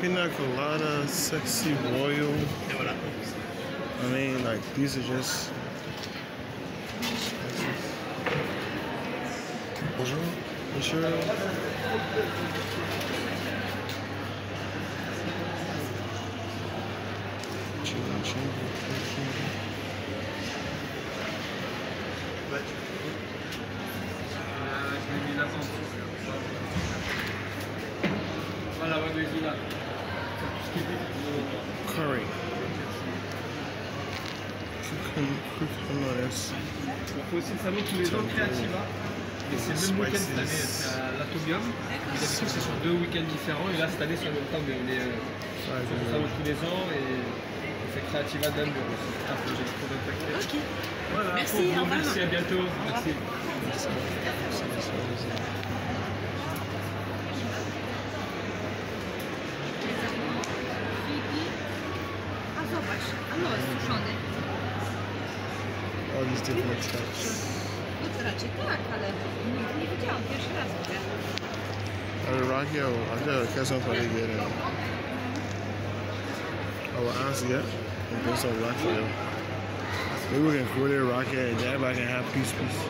pina colada, sexy royal. I mean, like these are just. Bonjour. Là en dessous. Voilà, mais est là. Il faut aussi le savoir tous les ans Creativa. Et c'est le même week-end cette année, c'est à l'Atomium. D'habitude c'est sur deux week-ends différents et là cette année c'est en même temps mais on est euh, sur le salon tous les ans et on fait Creativa d'Hambourg aussi. C'est un projet. Ok. Voilà, Merci, au revoir. merci, à bientôt. Merci. Zobacz, a suszony. All these different types. No to raczej tak, ale nie widziałam, pierwszy raz widzę. Hey, Rocky, oh, I got a catch up for they get it. Oh, well, honestly, yeah. Based on Rocky, though. Maybe we can cool it, Rocky, and everybody can have peace, peace.